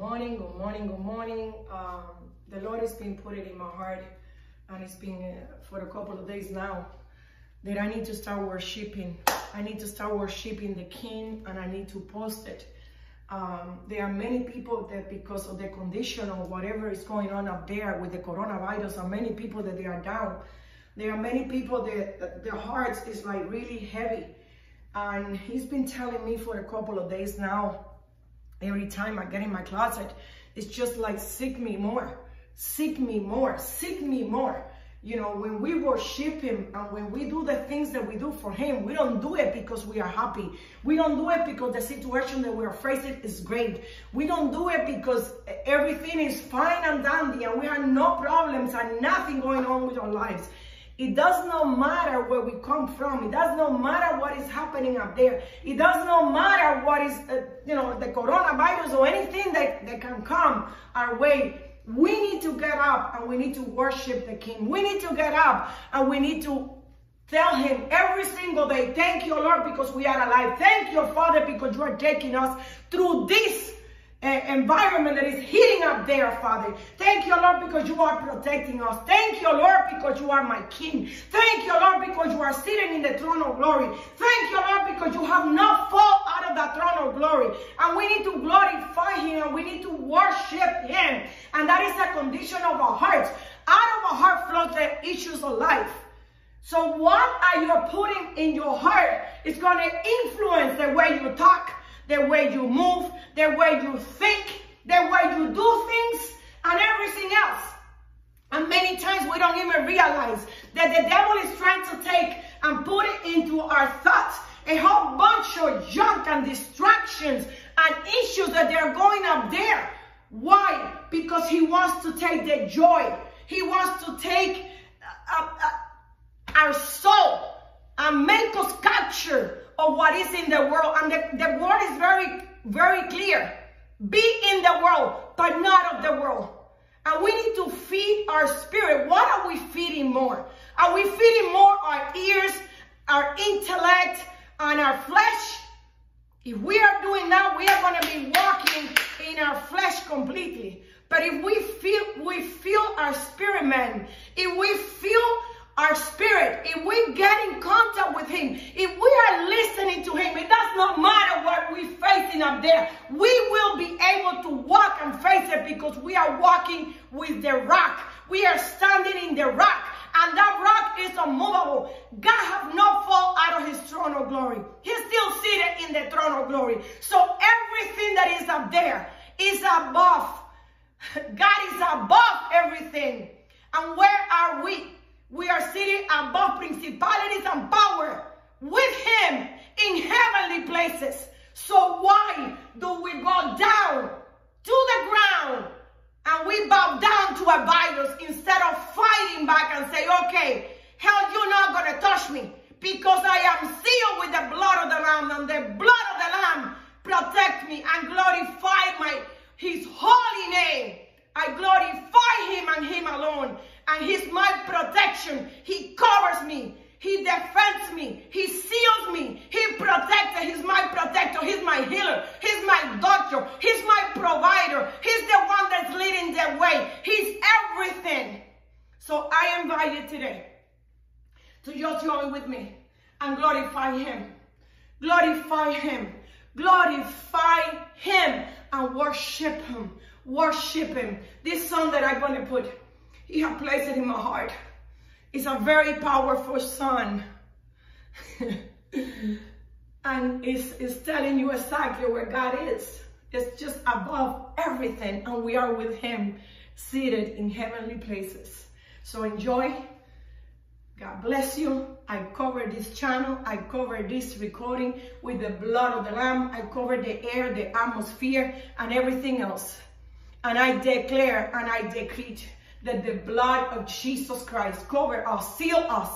morning, good morning, good morning. Um, the Lord has been putting it in my heart, and it's been uh, for a couple of days now, that I need to start worshiping. I need to start worshiping the King, and I need to post it. Um, there are many people that because of the condition or whatever is going on up there with the coronavirus, are many people that they are down. There are many people that their hearts is like really heavy. And he's been telling me for a couple of days now, every time I get in my closet, it's just like, seek me more, seek me more, seek me more. You know, when we worship him and when we do the things that we do for him, we don't do it because we are happy. We don't do it because the situation that we are facing is great. We don't do it because everything is fine and dandy and we have no problems and nothing going on with our lives. It does not matter where we come from. It does not matter what is happening up there. It does not matter what is, uh, you know, the coronavirus or anything that, that can come our way. We need to get up and we need to worship the King. We need to get up and we need to tell him every single day, thank you, Lord, because we are alive. Thank you, Father, because you are taking us through this environment that is heating up there, Father. Thank you, Lord, because you are protecting us. Thank you, Lord, because you are my King. Thank you, Lord, because you are sitting in the throne of glory. Thank you, Lord, because you have not fall out of the throne of glory. And we need to glorify Him and we need to worship Him. And that is the condition of our hearts. Out of our heart flows the issues of life. So what are you putting in your heart is going to influence the way you talk, the way you move, the way you think, the way you do things, and everything else. And many times we don't even realize that the devil is trying to take and put it into our thoughts a whole bunch of junk and distractions and issues that they're going up there. Why? Because he wants to take the joy. He wants to take uh, uh, our soul and make us capture of what is in the world. And the, the word is very, very clear. Be in the world, but not of the world. And we need to feed our spirit. What are we feeding more? Are we feeding more our ears, our intellect, and our flesh? If we are doing that, we are going to be walking in our flesh completely. But if we feel, we feel our spirit man, if we feel our spirit, if we get in contact with him, if we are listening to him, it does not matter what we're facing up there. We will be able to walk and face it because we are walking with the rock. We are standing in the rock. And that rock is unmovable. God have not fall out of his throne of glory. He's still seated in the throne of glory. So everything that is up there is above. God is above everything. And where are we? We are sitting above principalities and power with him in heavenly places. So why do we go down to the ground and we bow down to a virus instead of fighting back and say, okay, hell, you're not going to touch me because I am sealed with the blood of the Lamb and the blood of the Lamb protect me and glorify my his holy name. I glorify him and him alone and he's my protection. He covers me. He defends me. He seals me. He protects. He's my protector. He's my healer. He's my doctor. He's my provider. He's the one that's leading the way. He's everything. So I invite you today to just join with me and glorify him. Glorify him. Glorify him and worship him. Worship him. This song that I'm going to put he has placed it in my heart. It's a very powerful song. and it's, it's telling you exactly where God is. It's just above everything. And we are with him seated in heavenly places. So enjoy. God bless you. I cover this channel. I cover this recording with the blood of the Lamb. I cover the air, the atmosphere, and everything else. And I declare and I decree that the blood of Jesus Christ cover us, seal us,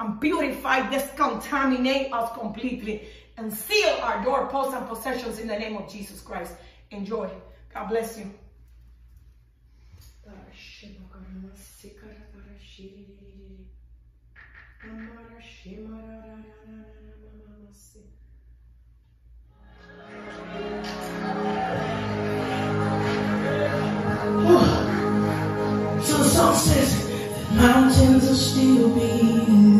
and purify, discontaminate us completely, and seal our doorposts and possessions in the name of Jesus Christ. Enjoy. God bless you. Ah, Till song says, mountains are still being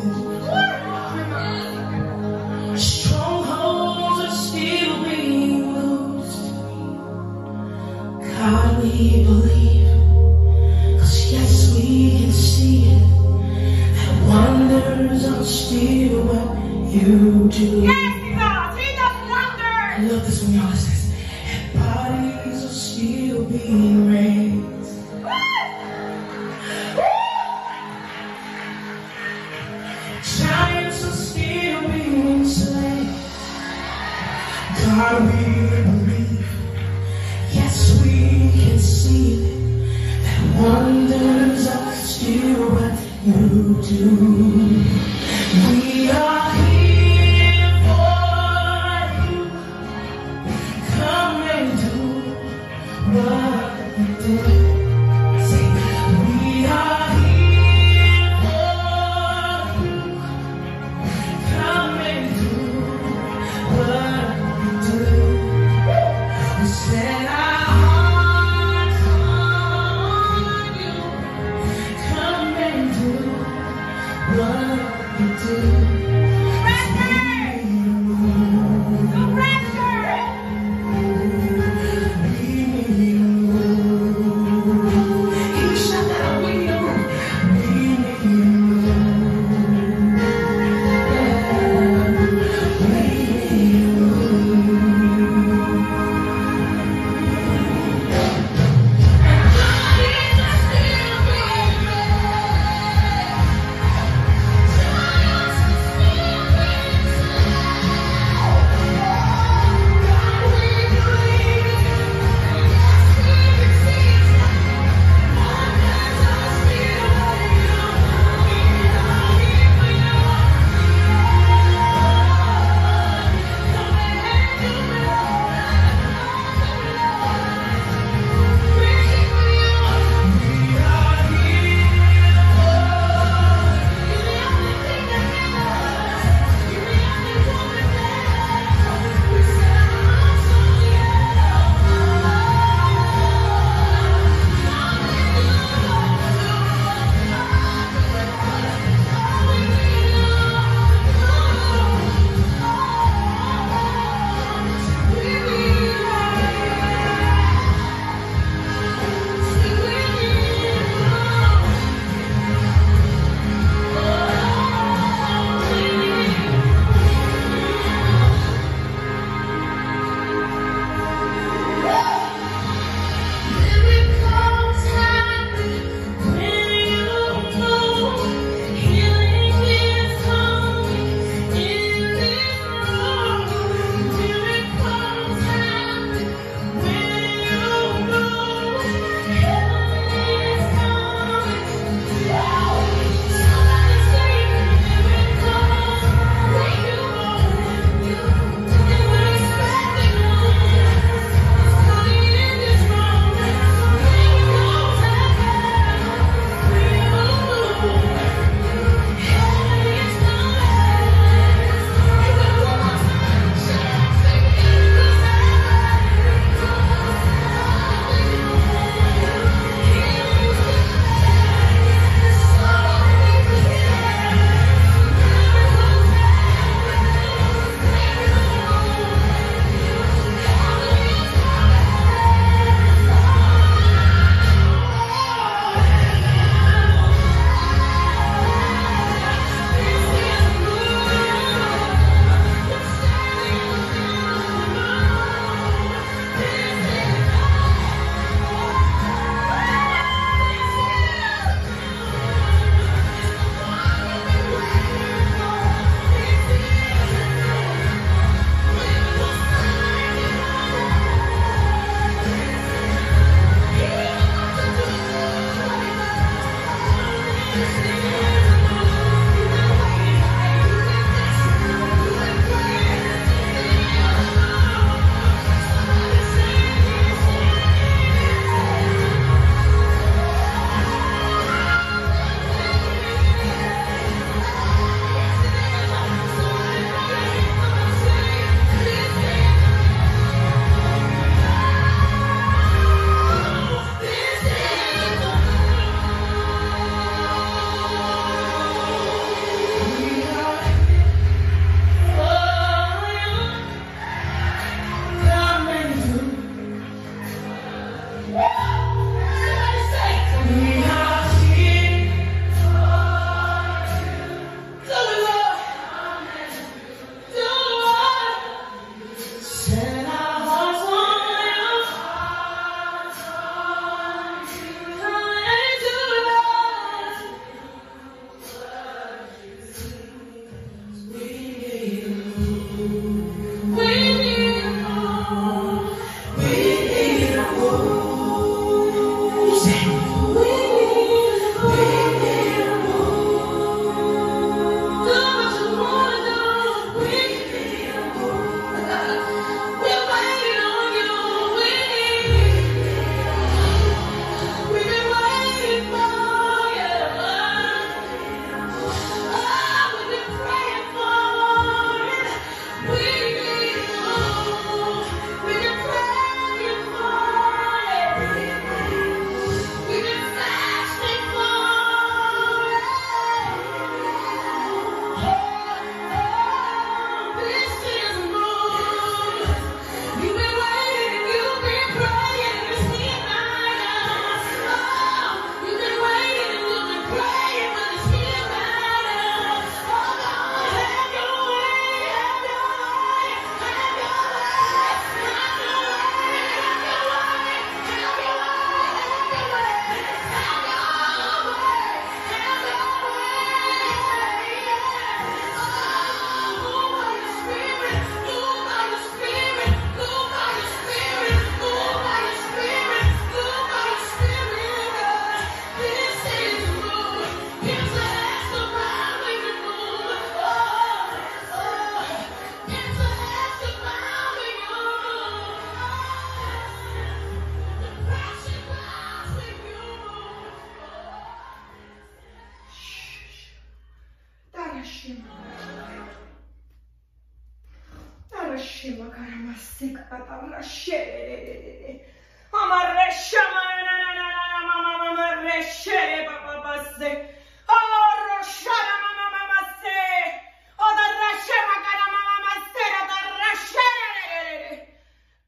I love this when y'all listen. Bodies are still being raised. what you do.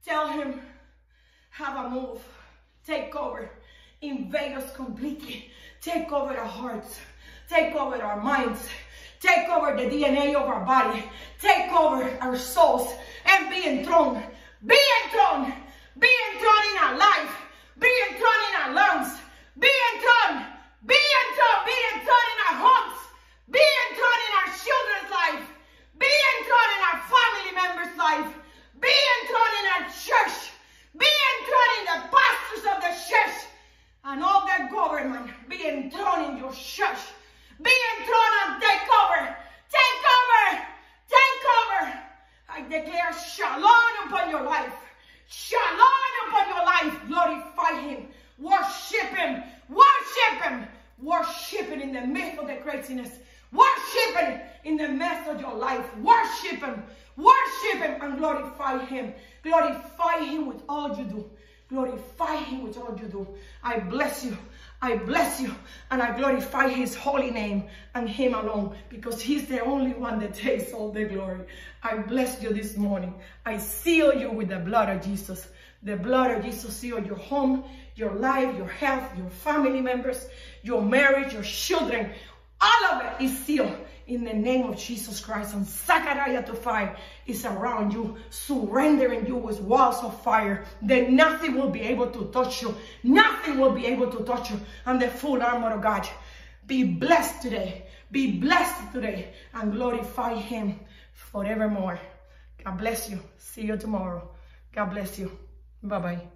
Tell him, have a move, take over, invade us completely, take over our hearts, take over our minds, take over the DNA of our body, take over our souls, and be enthroned, be enthroned, be enthroned in our life, be enthroned in our lungs, be enthroned, be enthroned, be enthroned in our homes, be enthroned in our children's life, be enthroned in our family members' life, be enthroned in our church, be enthroned in the pastors of the church, and all their government, be enthroned in your church, be enthroned and take over, take over, take over. I declare shalom upon your life. Shalom upon your life. Glorify him. Worship him. Worship him. Worship him in the midst of the craziness. Worship him in the midst of your life. Worship him. Worship him and glorify him. Glorify him with all you do. Glorify him with all you do. I bless you. I bless you and I glorify his holy name and him alone because he's the only one that takes all the glory. I bless you this morning. I seal you with the blood of Jesus. The blood of Jesus seal your home, your life, your health, your family members, your marriage, your children. All of it is sealed in the name of Jesus Christ. And Zechariah to fire is around you, surrendering you with walls of fire. Then nothing will be able to touch you. Nothing will be able to touch you. And the full armor of God. Be blessed today. Be blessed today. And glorify him forevermore. God bless you. See you tomorrow. God bless you. Bye-bye.